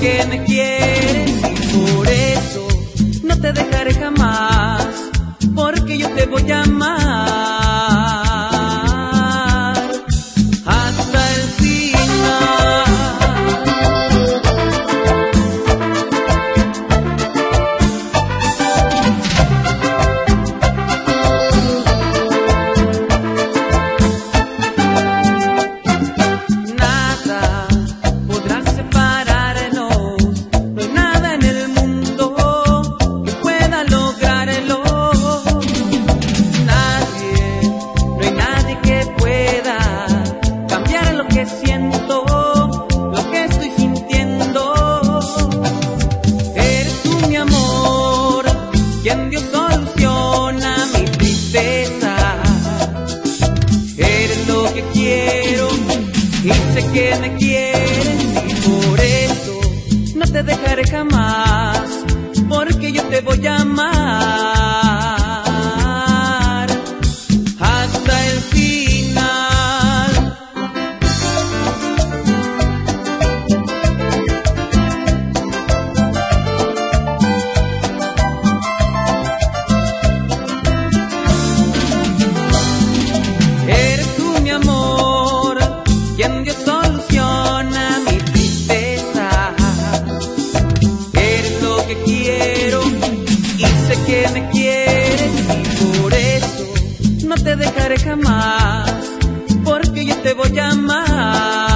quien quiere. que me quieren y por eso no te dejaré jamás, porque yo te voy a amar. te dejaré jamás, porque yo te voy a amar.